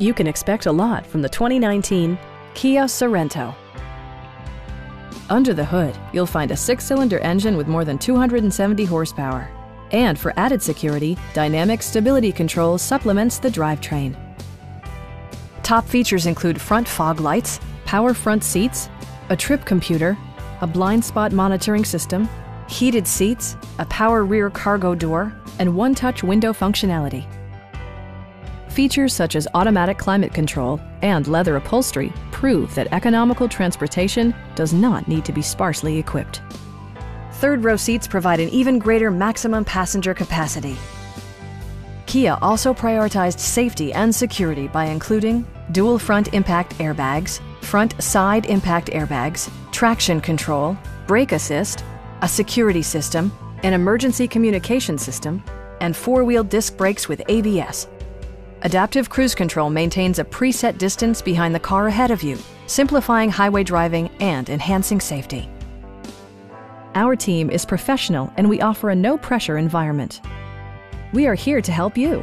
You can expect a lot from the 2019 Kia Sorento. Under the hood, you'll find a six-cylinder engine with more than 270 horsepower. And for added security, Dynamic Stability Control supplements the drivetrain. Top features include front fog lights, power front seats, a trip computer, a blind spot monitoring system, heated seats, a power rear cargo door, and one-touch window functionality. Features such as automatic climate control and leather upholstery prove that economical transportation does not need to be sparsely equipped. Third row seats provide an even greater maximum passenger capacity. Kia also prioritized safety and security by including dual front impact airbags, front side impact airbags, traction control, brake assist, a security system, an emergency communication system, and four-wheel disc brakes with ABS. Adaptive Cruise Control maintains a preset distance behind the car ahead of you, simplifying highway driving and enhancing safety. Our team is professional and we offer a no-pressure environment. We are here to help you.